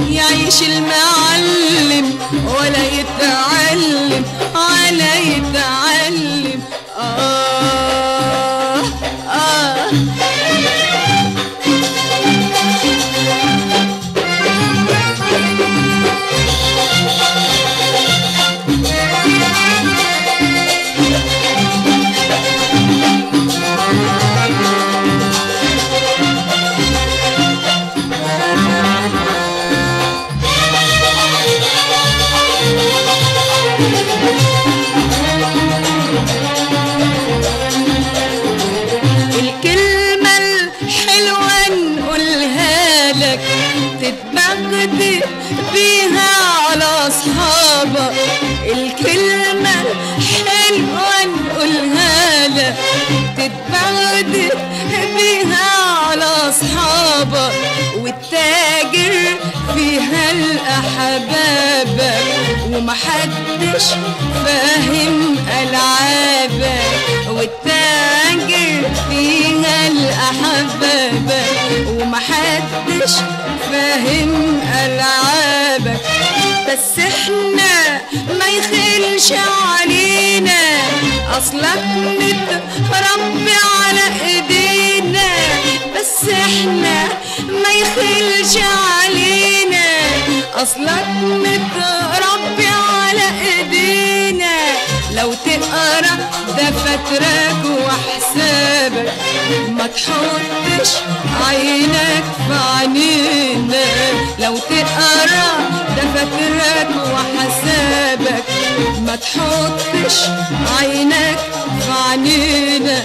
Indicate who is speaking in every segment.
Speaker 1: يعيش المعلم ولا يتعلم ومحدش فاهم ألعابك والتاجر فيها لأحبابك ومحدش فاهم ألعابك بس إحنا ما يخلش علينا أصلك متربي على إيدينا. بس إحنا ما يخلش علينا أصلك متربي على إيدينا. لو تقرأ دفاترك وحسابك. ما تحطش عينك في عينينا. لو تقرأ دفاترك وحسابك. ما تحطش عينك في عينينا.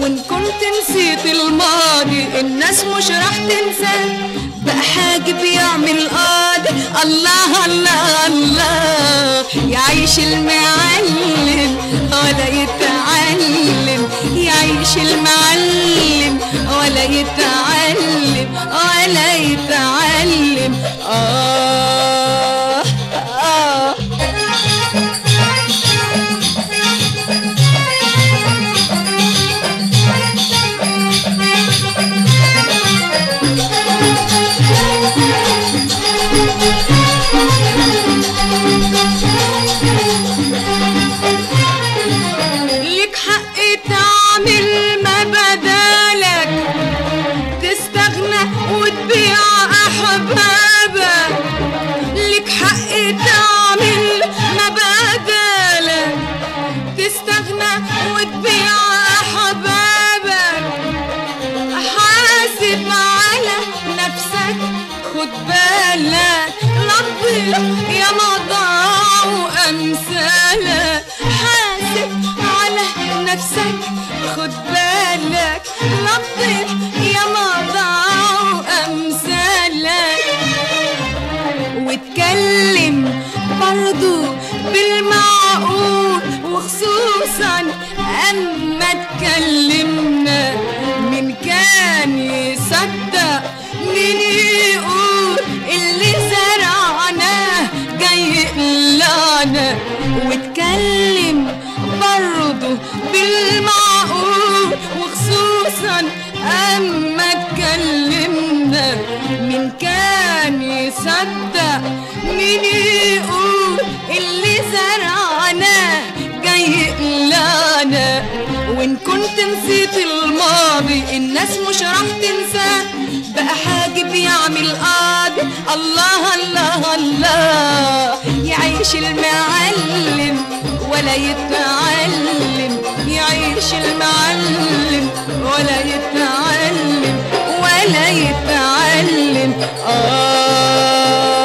Speaker 1: وإن كنت نسيت الماضي الناس مش راح تنسى بقى حاجب يعمل قاضي الله الله. الله يعيش المعلم ولا يتعلم. يعيش المعلم ولا يتعلم ولا يتعلم. آه. ربي يا وامثالك واتكلم برضو بالمعقول وخصوصا أما اتكلمنا من كان يصدق يقول اللي زرعناه جاي يقلعنا واتكلم برضو بالمعقول وخصوصا اما اتكلمنا من كان يصدق؟ مين يقول اللي زرعنا جاي يقلعنا وإن كنت نسيت الماضي الناس مش راح تنساه بقى حاجب يعمل قاضي. الله الله الله يعيش المعلم ولا يتعلم. يعيش المعلم ولا يتعلم ولا يتعلم. آه.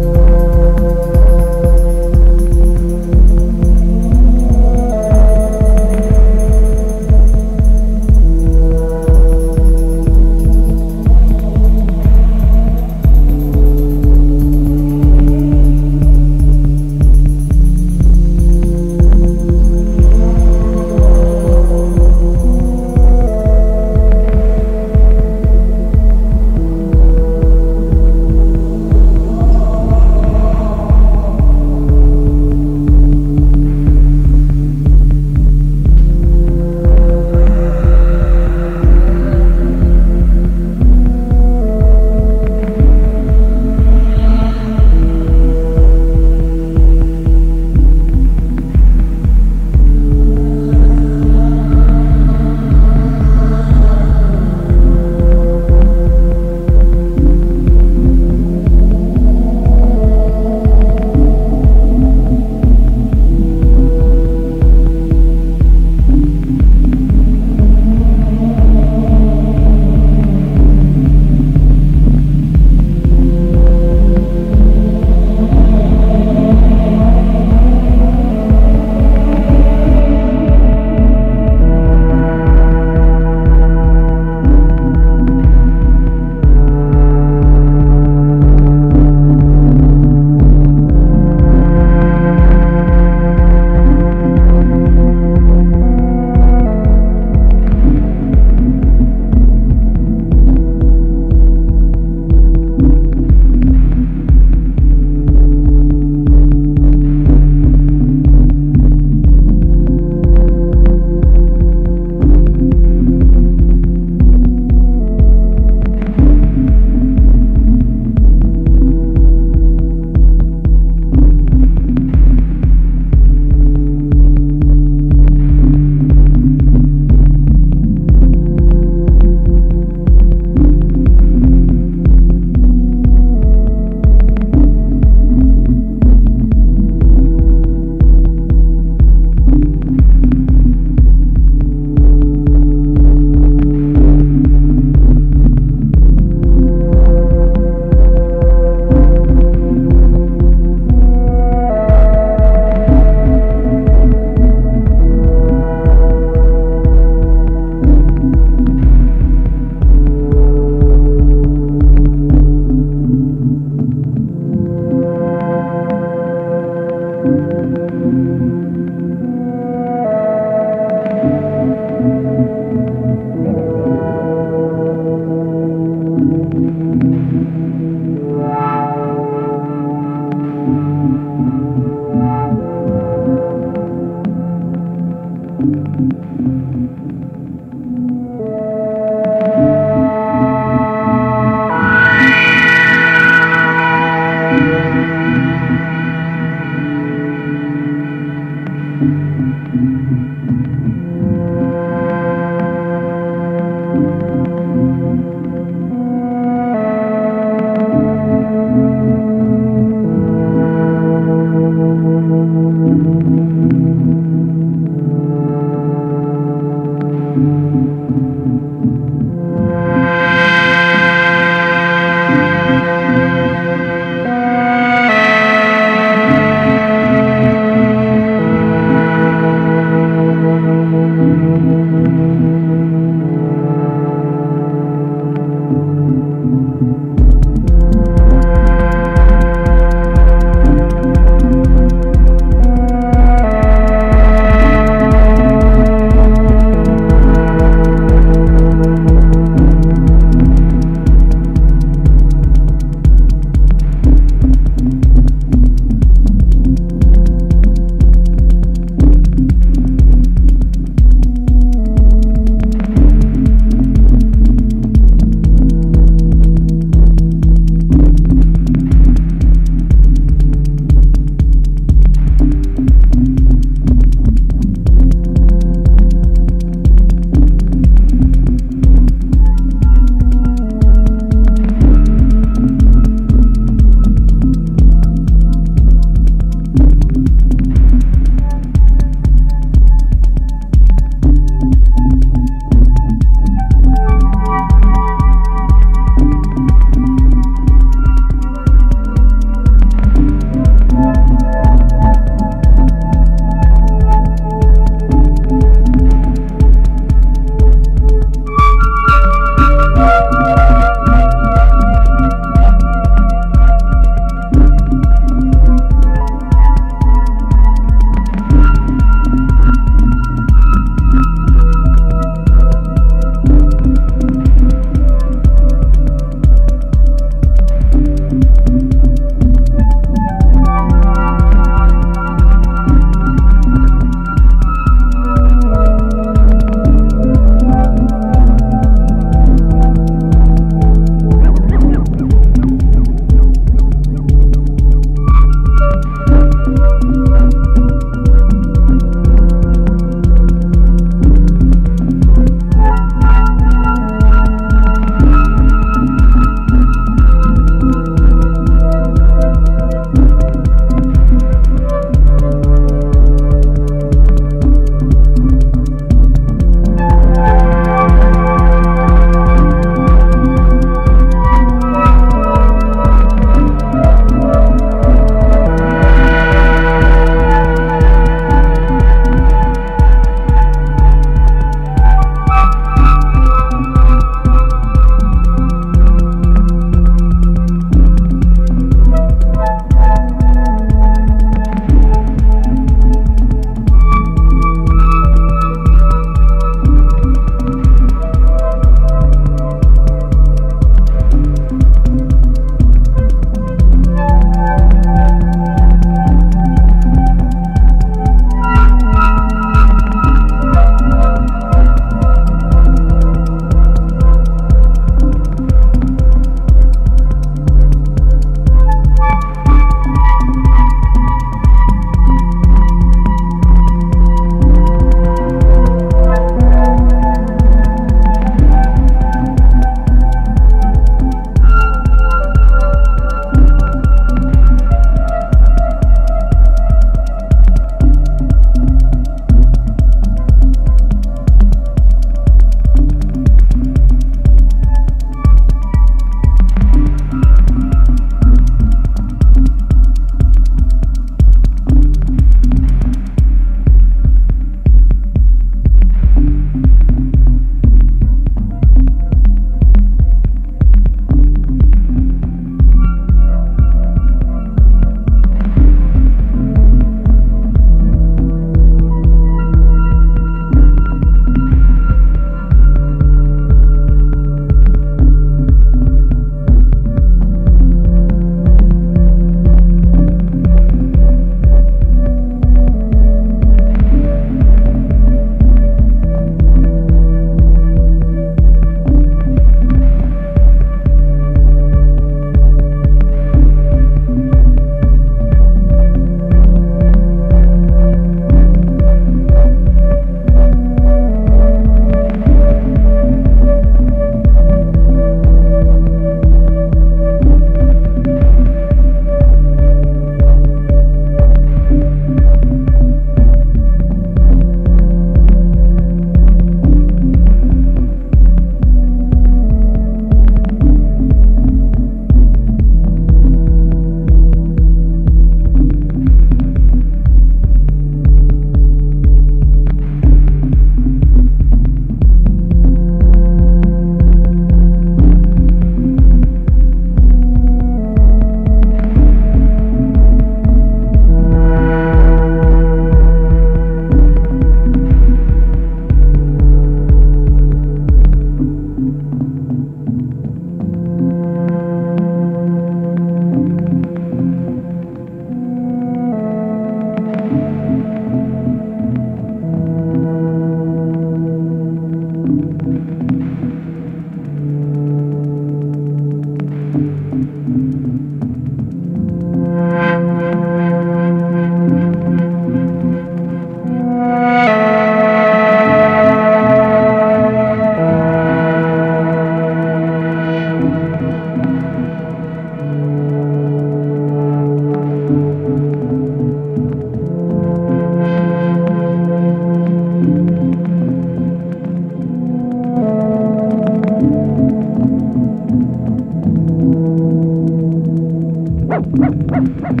Speaker 2: Thank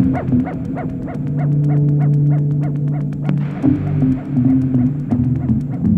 Speaker 3: you.